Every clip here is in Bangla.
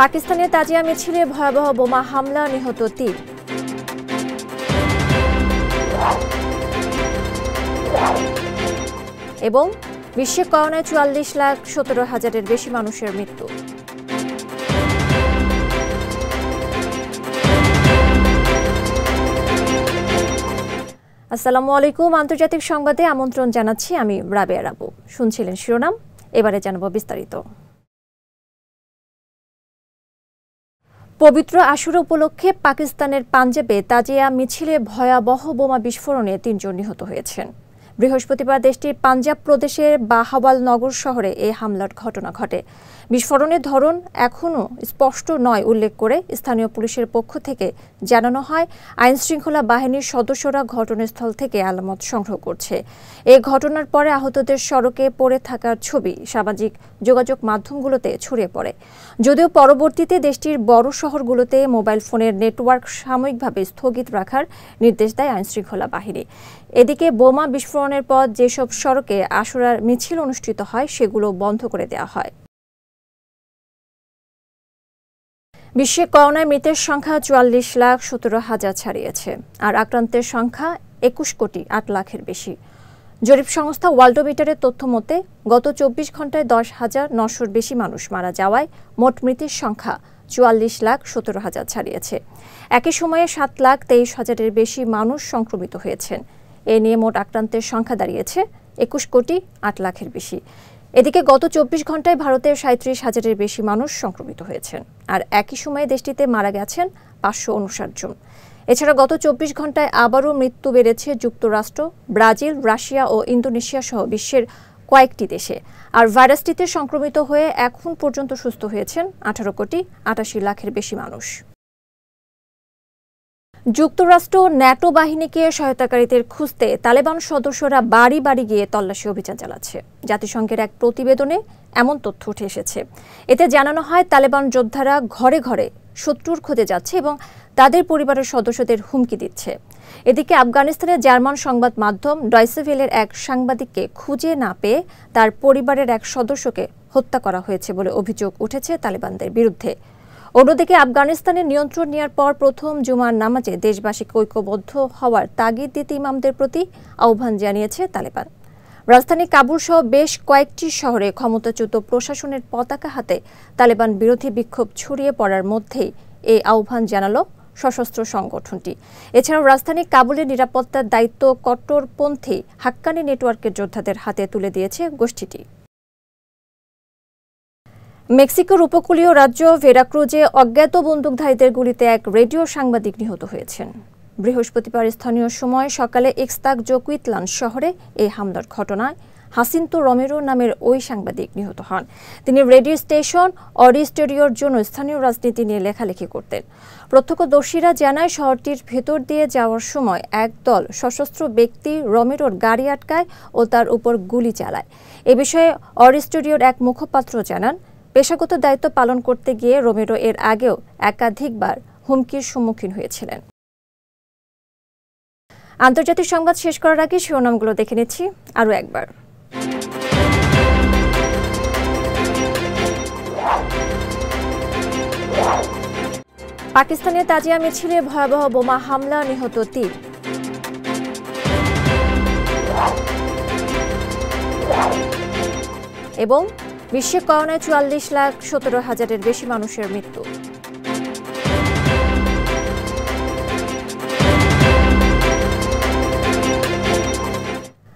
পাকিস্তানের তাজিয়া মিছিলে ভয়াবহ বোমা হামলা, নিহত তিন এবং বিশ্বে করোনায় চুয়াল্লিশ লাখ সতেরো হাজারের বেশি মানুষের মৃত্যু। আসসালামু আলাইকুম। আন্তর্জাতিক সংবাদে আমন্ত্রণ জানাচ্ছি আমি রাবেয়া রাবু। শুনছিলেন শিরোনাম, এবারে জানাব বিস্তারিত। পবিত্র আশুরা উপলক্ষে পাকিস্তানের পাঞ্জাবে তাজিয়া মিছিলে ভয়াবহ বোমা বিস্ফোরণে তিনজন নিহত হয়েছেন। বৃহস্পতিবার দেশটির পাঞ্জাব প্রদেশের বাহাওয়াল নগর শহরে এই হামলার ঘটনা ঘটে। বিস্ফোরণের ধরন এখনও স্পষ্ট নয় উল্লেখ করে স্থানীয় পুলিশের পক্ষ থেকে জানানো হয়, আইনশৃঙ্খলা বাহিনীর সদস্যরা ঘটনাস্থল থেকে আলামত সংগ্রহ করছে। এই ঘটনার পরে আহতদের সড়কে পড়ে থাকার ছবি সামাজিক যোগাযোগ মাধ্যমগুলোতে ছড়িয়ে পড়ে। যদিও পরবর্তীতে দেশটির বড় শহরগুলোতে মোবাইল ফোনের নেটওয়ার্ক সাময়িকভাবে স্থগিত রাখার নির্দেশ দেয় আইনশৃঙ্খলা বাহিনী। এদিকে বোমা বিস্ফোরণের পর যেসব সড়কে আশুরার মিছিল অনুষ্ঠিত হয়, সেগুলো বন্ধ করে দেওয়া হয়। বিশ্বে করোনায় মৃতের সংখ্যা চুয়াল্লিশ লাখ সতেরো হাজার ছাড়িয়েছে আর আক্রান্তের সংখ্যা একুশ কোটি আট লাখের বেশি। জরিপ সংস্থা ওয়ার্ল্ডোমিটারের তথ্য মতে, গত চব্বিশ ঘন্টায় দশ হাজার নশোর বেশি মানুষ মারা যাওয়ায় মোট মৃতের সংখ্যা চুয়াল্লিশ লাখ সতেরো হাজার ছাড়িয়েছে। একই সময়ে সাত লাখ তেইশ হাজারের বেশি মানুষ সংক্রমিত হয়েছেন। এ নিয়ে মোট আক্রান্তের সংখ্যা দাঁড়িয়েছে একুশ কোটি আট লাখের বেশি। এদিকে গত চব্বিশ ঘন্টায় ভারতের সাঁত্রিশ হাজারের বেশি মানুষ সংক্রমিত হয়েছেন আর একই সময়ে দেশটিতে মারা গেছেন পাঁচশো উনষাট জন। এছাড়া গত চব্বিশ ঘন্টায় আবারও মৃত্যু বেড়েছে যুক্তরাষ্ট্র, ব্রাজিল, রাশিয়া ও ইন্দোনেশিয়া সহ বিশ্বের কয়েকটি দেশে। আর ভাইরাসটিতে সংক্রমিত হয়ে এখন পর্যন্ত সুস্থ হয়েছেন আঠারো কোটি আটাশি লাখের বেশি মানুষ। যুক্তরাষ্ট্র ন্যাটো বাহিনীকে সহায়তাকারীদের খুঁজতে তালেবান সদস্যরা বাড়ি বাড়ি গিয়ে তল্লাশি অভিযান চালাচ্ছে। জাতিসংঘের এক প্রতিবেদনে এমন তথ্য উঠে এসেছে। এতে জানানো হয়, তালেবান যোদ্ধারা ঘরে ঘরে শত্রুর খোঁজে যাচ্ছে এবং তাদের পরিবারের সদস্যদের হুমকি দিচ্ছে। এদিকে আফগানিস্তানের জার্মান সংবাদ মাধ্যম ডয়সেভেলের এক সাংবাদিককে খুঁজে না পেয়ে তার পরিবারের এক সদস্যকে হত্যা করা হয়েছে বলে অভিযোগ উঠেছে তালেবানদের বিরুদ্ধে। অন্যদিকে আফগানিস্তানের নিয়ন্ত্রণ নেওয়ার পর প্রথম জুমার নামাজে দেশবাসীকে ঐক্যবদ্ধ হওয়ার তাগিদ দিতে ইমামদের প্রতি আহ্বান জানিয়েছে তালেবান। রাজধানী কাবুল সহ বেশ কয়েকটি শহরে ক্ষমতাচ্যুত প্রশাসনের পতাকা হাতে তালেবান বিরোধী বিক্ষোভ ছড়িয়ে পড়ার মধ্যেই এই আহ্বান জানালো সশস্ত্র সংগঠনটি। এছাড়াও রাজধানী কাবুলের নিরাপত্তার দায়িত্ব কট্টরপন্থী হাক্কানি নেটওয়ার্কের যোদ্ধাদের হাতে তুলে দিয়েছে গোষ্ঠীটি। মেক্সিকোর উপকূলীয় রাজ্য ভেরাক্রুজে অজ্ঞাত বন্দুকধারীদের গুলিতে এক রেডিও সাংবাদিক নিহত হয়েছেন। বৃহস্পতিবার স্থানীয় সময় সকালে এক্সতাক জোকুইতলান শহরে এই হামলার ঘটনায় হাসিন্ত রমেরো নামের ওই সাংবাদিক নিহত হন। তিনি রেডিও স্টেশন, অডি স্টুডিওর জন্য স্থানীয় রাজনীতি নিয়ে লেখালেখি করতেন। প্রত্যক্ষদর্শীরা জানায়, শহরটির ভেতর দিয়ে যাওয়ার সময় এক দল সশস্ত্র ব্যক্তি রমেরোর গাড়ি আটকায় ও তার উপর গুলি চালায়। এ বিষয়ে অডি স্টুডিওর এক মুখপাত্র জানান পেশাগত দায়িত্ব পালন করতে গিয়ে রোমেরো এর আগেও একাধিকবার হুমকির সম্মুখীন হয়েছিলেন। আন্তর্জাতিক সংবাদ শেষ করার আগে শিরোনামগুলো দেখে নিচ্ছি আরও একবার। পাকিস্তানের তাজিয়া মিছিলে ভয়াবহ বোমা হামলা, নিহত তিন। এবং বিশ্বে করোনায় চুয়াল্লিশ লাখ সতেরো হাজারের বেশি মানুষের মৃত্যু।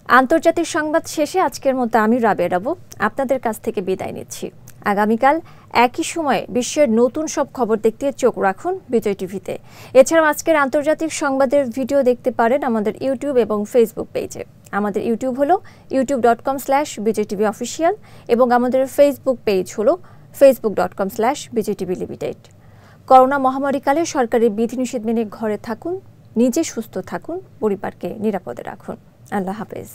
আন্তর্জাতিক সংবাদ শেষে আজকের মতো আমি রাবে রাবু, আপনাদের কাছ থেকে বিদায় নিচ্ছি। আগামীকাল একই সময়ে বিশ্বের নতুন সব খবর দেখতে চোখ রাখুন বিজয় টিভিতে। এছাড়াও আজকের আন্তর্জাতিক সংবাদের ভিডিও দেখতে পারেন আমাদের ইউটিউব এবং ফেসবুক পেজে। আমাদের ইউটিউব হলো YouTube dot com slash BJTV official এবং আমাদের ফেসবুক পেজ হলো Facebook dot com slash BJTV limited corona মহামারীকালে সরকারের বিধিনিষেধ মেনে ঘরে থাকুন, নিজে সুস্থ থাকুন, পরিবারকে নিরাপদে রাখুন। আল্লাহ হাফেজ।